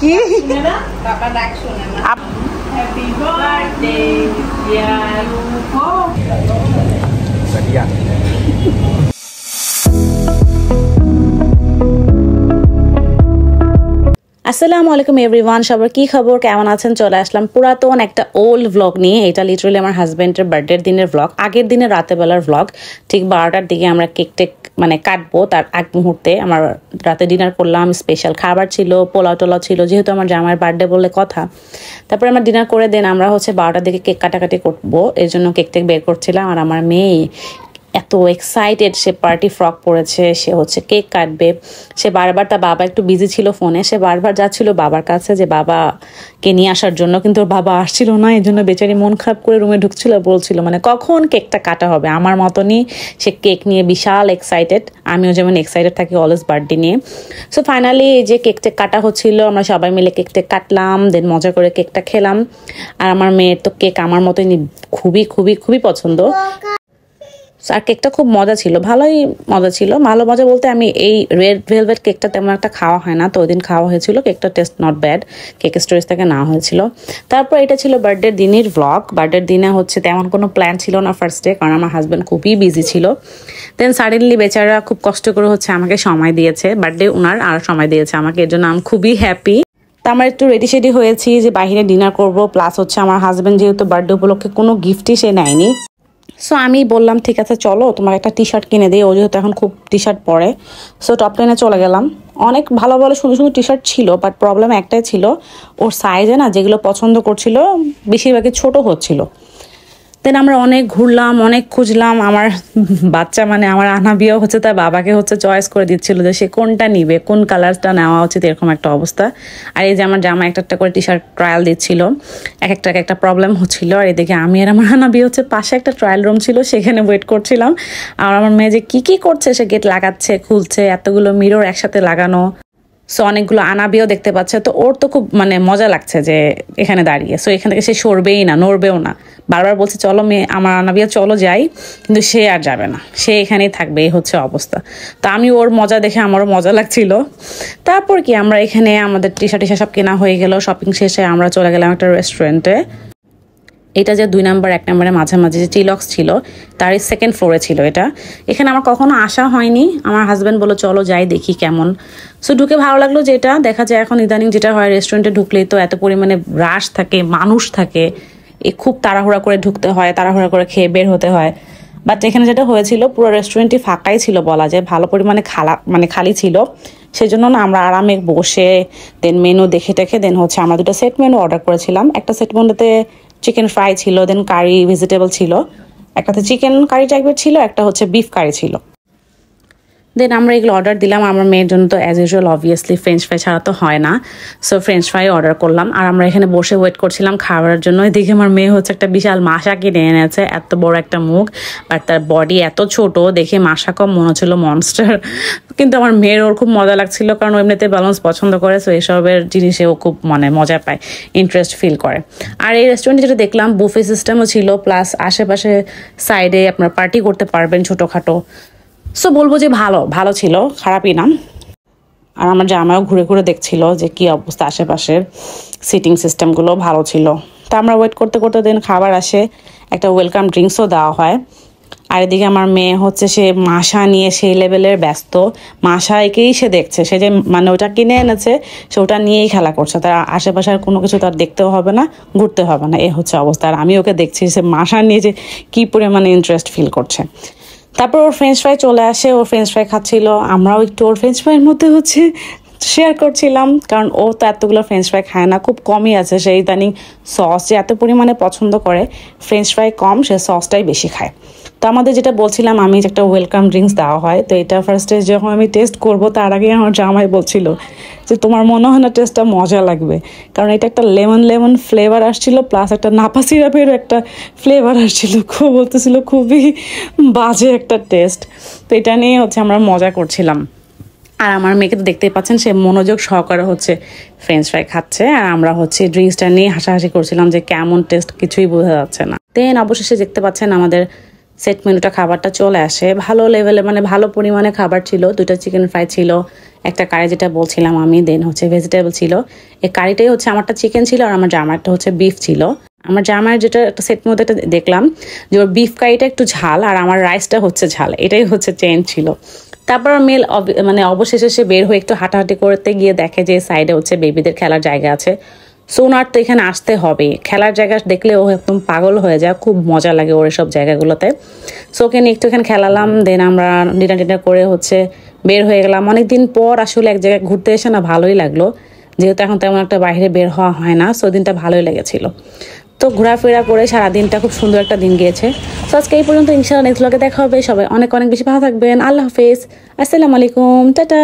কি? Happy birthday dear. আসসালামু আলাইকুম এভরিওয়ান সবার কি খবর? কেমন আছেন? চলে আসলাম পুরাতন একটা ওল্ড ভ্লগ নিয়ে। এটা লিটারালি আমার হাজব্যান্ডের বার্থডের দিনের ভ্লগ আগের দিনের রাতে বেলার ভ্লগ ঠিক বারোটার দিকে আমরা কেক টেক মানে কাটবো তার এক মুহূর্তে। আমার রাতে ডিনার করলাম স্পেশাল খাবার ছিল, পোলাও টোলাও ছিল, যেহেতু আমার জামাইয়ের বার্থডে বলে কথা। তারপরে আমার ডিনার করে দেন, আমরা হচ্ছে বারোটার দিকে কেক কাটাকাটি করব। এর জন্য কেক টেক বের করছিলাম আর আমার মেয়ে এত এক্সাইটেড সে পার্টি ফ্রক পরেছে, সে হচ্ছে কেক কাটবে। সে বারবার তার বাবা একটু বিজি ছিল ফোনে সে বারবার যাচ্ছিল বাবার কাছে যে বাবাকে নিয়ে আসার জন্য, কিন্তু ওর বাবা আসছিল না এই জন্য বেচারি মন খারাপ করে রুমে ঢুকছিল, বলছিল মানে কখন কেকটা কাটা হবে? আমার মতনই সে কেক নিয়ে বিশাল এক্সাইটেড আমিও যেমন এক্সাইটেড থাকি অলওয়েজ বার্থডে নিয়ে। সো ফাইনালি এই যে কেক টেক কাটা হচ্ছিল, আমরা সবাই মিলে কেক টেক কাটলাম দেন মজা করে কেকটা খেলাম। আর আমার মেয়ের তো কেক আমার মতোই নি- খুবই খুবই খুবই পছন্দ। আর কেকটা খুব মজা ছিল, ভালোই মজা ছিল। ভালো মজা বলতে আমি এই রেড ভেলভেট কেকটা তেমন একটা খাওয়া হয় না, তো ওই দিন খাওয়া হয়েছিল, কেকটা taste not bad cake storage থেকে না হয়েছিল। তারপর এটা ছিল বার্থডের দিনের ব্লগ বার্থডের দিনে হচ্ছে তেমন কোনো প্ল্যান ছিল না ফার্স্ট ডে কারণ আমার হাজব্যান্ড খুবই বিজি ছিল। দেন সাডেনলি বেচারা খুব কষ্ট করে হচ্ছে আমাকে সময় দিয়েছে বার্থডে ওনার আর সময় দিয়েছে আমাকে, এর জন্য আমি খুবই হ্যাপি তা আমরা একটু রেডি সেডি হয়েছি যে বাইরে ডিনার করব প্লাস হচ্ছে আমার হাজব্যান্ড যেহেতু বার্থডে উপলক্ষে কোনো গিফটই সে নেয়নি। সো আমি বললাম, ঠিক আছে, চলো, তোমার একটা টি শার্ট কিনে দিই। ও যেহেতু এখন খুব টি শার্ট পরে সো টপ টেনে চলে গেলাম। অনেক ভালো ভালো সুন্দর সুন্দর টি শার্ট ছিল বাট প্রবলেম একটাই ছিল, ওর সাইজে না যেগুলো পছন্দ করছিল, বেশিরভাগই ছোট হচ্ছিল। দেন আমরা অনেক ঘুরলাম, অনেক খুঁজলাম। আমার বাচ্চা মানে আমার আনাবিও হচ্ছে তার বাবাকে হচ্ছে চয়েস করে দিচ্ছিল যে সে কোনটা নিবে, কোন কালারটা নেওয়া উচিত, এরকম একটা অবস্থা। আর এই যে আমার জামা একটা একটা করে টি শার্ট ট্রায়াল দিচ্ছিল, এক একটা এক একটা প্রবলেম হচ্ছিল। আর এদিকে আমি আর আমার আনাবি হচ্ছে পাশে একটা ট্রায়াল রুম ছিল, সেখানে ওয়েট করছিলাম। আর আমার মেয়ে যে কী কী করছে, সে গেট লাগাচ্ছে, খুলছে, এতগুলো মিরর একসাথে লাগানো। সো অনেকগুলো আনাবিও দেখতে পাচ্ছে। তো ওর তো খুব মানে মজা লাগছে যে এখানে দাঁড়িয়ে। সো এখান থেকে সে সরবেই না, নড়বেও না। বারবার বলছে, চলো মেয়ে, আমার আনাবিয়া চলো যাই। কিন্তু সে আর যাবে না। সে এখানেই থাকবে, এই হচ্ছে অবস্থা। তো আমি ওর মজা দেখে আমারও মজা লাগছিল। তারপর কি, আমরা এখানে আমাদের টি শার্ট সব কেনা হয়ে গেল। শপিং শেষে আমরা চলে গেলাম একটা রেস্টুরেন্টে এটা যে দুই নাম্বার, এক নম্বরের মাঝামাঝি যে টিলক্স ছিল, তারই সেকেন্ড ফ্লোরে ছিল এটা। এখানে আমার কখনো আসা হয়নি। আমার হাজব্যান্ড বলল, চলো যাই, দেখি কেমন। সো ঢুকে ভালো লাগল যেটা। দেখা যায় এখন ইদানিং যেটা হয় রেস্টুরেন্টে ঢুকলেই তো এত পরিমাণে রাশ থাকে, মানুষ থাকে। খুব তাড়াহুড়া করে ঢুকতে হয়, তাড়াহুড়া করে খেয়ে বের হতে হয়। বাট এখানে যেটা হয়েছিল, পুরো রেস্টুরেন্টটি ফাঁকাই ছিল বলা যায়, ভালো পরিমাণে খালা মানে খালি ছিল। সেই জন্য না, আমরা আরামে বসে দেন মেনু দেখে টেখে দেন হচ্ছে আমরা দুটো সেট মেনু অর্ডার করেছিলাম। একটা সেট মেনুতে চিকেন ফ্রাই ছিল দেন কারি ভেজিটেবল ছিল। একটাতে চিকেন কারি টাইপের ছিল, একটা হচ্ছে বিফ কারি ছিল। দেন আমরা এগুলো অর্ডার দিলাম। আমার মেয়ের জন্য তো as usual obviously French fry ছাড়া তো হয় না। সো ফ্রেঞ্চ ফ্রাই অর্ডার করলাম। আর আমরা এখানে বসে ওয়েট করছিলাম খাবারের জন্য। এদিকে আমার মেয়ে হচ্ছে একটা বিশাল মাসা কিনে এনেছে, এত বড় একটা মুখ। বাট তার বডি এত ছোট, দেখে মাসা কম, মনে হচ্ছিল মনস্টার কিন্তু আমার মেয়ের ওর খুব মজা লাগছিল, কারণ এমনিতে ব্যালেন্স পছন্দ করে। সো এসবের জিনিসে ও খুব মানে মজা পায় ইন্টারেস্ট ফিল করে। আর এই রেস্টুরেন্টে যেটা দেখলাম বুফে সিস্টেমও ছিল। প্লাস আশেপাশে সাইডে আপনার পার্টি করতে পারবেন ছোটোখাটো। সো বলব যে ভালো ভালো ছিল, খারাপই না। আর আমার জামাইও ঘুরে ঘুরে দেখছিল যে কি অবস্থা আশেপাশের সিটিং সিস্টেমগুলো ভালো ছিল। তা আমরা ওয়েট করতে করতে দিন খাবার আসে, একটা ওয়েলকাম ড্রিঙ্কসও দেওয়া হয়। আর এদিকে আমার মেয়ে হচ্ছে সে মাসা নিয়ে সেই লেভেলের ব্যস্ত। মাসা একেই সে দেখছে, সে যে মানে ওটা কিনে এনেছে, সে ওটা নিয়েই খেলা করছে। তার আশেপাশে আর কোনো কিছু তার দেখতেও হবে না, ঘুরতে হবে না, এ হচ্ছে অবস্থা। আর আমি ওকে দেখছি সে মাসা নিয়ে যে কী পরিমাণে ইন্টারেস্ট ফিল করছে। তারপর ওর ফ্রেঞ্চ ফ্রাই চলে আসে, ওর ফ্রেঞ্চ ফ্রাই খাচ্ছিল, আমরাও একটু, ওর ফ্রেঞ্চ ফ্রাইয়ের মধ্যে হচ্ছে শেয়ার করছিলাম, কারণ ও তো এতগুলো ফ্রেঞ্চ ফ্রাই খায় না, খুব কমই আছে সেই ইদানিং সস যে এত পরিমাণে পছন্দ করে ফ্রেঞ্চ ফ্রাই কম, সে সসটাই বেশি খায়। তো আমাদের যেটা বলছিলাম, আমি যে একটা ওয়েলকাম ড্রিঙ্কস দেওয়া হয়, তো এটা ফার্স্টে যখন আমি টেস্ট করব, তার আগে আমার জামাই বলছিল যে, তোমার মনে হয় না টেস্টটা মজা লাগবে? কারণ এটা একটা লেমন লেমন ফ্লেভার আসছিল প্লাস একটা নাপা সিরাপের একটা ফ্লেভার আসছিল, খুব বলতেছিল, খুবই বাজে একটা টেস্ট তো এটা নিয়ে হচ্ছে আমরা মজা করছিলাম। আর আমার মেয়েকে তো দেখতেই পাচ্ছেন, সে মনোযোগ সহকারে হচ্ছে ফ্রেঞ্চ ফ্রাই খাচ্ছে। আর আমরা হচ্ছে ড্রিঙ্কসটা নিয়ে হাসাহাসি করছিলাম যে কেমন টেস্ট কিছুই বোঝা যাচ্ছে না। দেন অবশেষে দেখতে পাচ্ছেন আমাদের সেট মেনুটা খাবারটা চলে আসে। ভালো লেভেলে মানে ভালো পরিমাণে খাবার ছিল দুটো চিকেন ফ্রাই ছিল, একটা কারি যেটা বলছিলাম আমি দেন হচ্ছে ভেজিটেবল ছিল। এই কারিটাই হচ্ছে আমারটা চিকেন ছিল আর আমার জামারটা হচ্ছে বিফ ছিল। আমার জামার যেটা একটা সেট মধ্যে দেখলাম যে ওর বিফ কারিটা একটু ঝাল আর আমার রাইসটা হচ্ছে ঝাল। এটাই হচ্ছে চেঞ্জ ছিল। তারপর মেল মানে অবশেষে সে বের হয়ে একটু হাঁটাহাঁটি করতে গিয়ে দেখে যে সাইডে হচ্ছে বেবিদের খেলার জায়গা আছে। সো ওনার তো এখানে আসতে হবে। খেলার জায়গা দেখলে ও একদম পাগল হয়ে যায়। খুব মজা লাগে ওর সব জায়গাগুলোতে। সো ওকে নিয়ে একটু এখানে খেলালাম। দেন আমরা ডিনার টিনার করে হচ্ছে বের হয়ে গেলাম। অনেকদিন পর আসলে এক জায়গায় ঘুরতে এসে না ভালোই লাগল। যেহেতু এখন তেমন একটা বাইরে বের হওয়া হয় না। সো দিনটা ভালোই লেগেছিল। তো ঘোরাফেরা করে সারা দিনটা খুব সুন্দর একটা দিন গিয়েছে। তো আজকে এই পর্যন্ত ইনশাআল্লাহ নেক্সট ব্লগে দেখা হবে। সবাই অনেক অনেক বেশি ভালো থাকবেন। আল্লাহ হাফেজ। আসসালামু আলাইকুম। টাটা।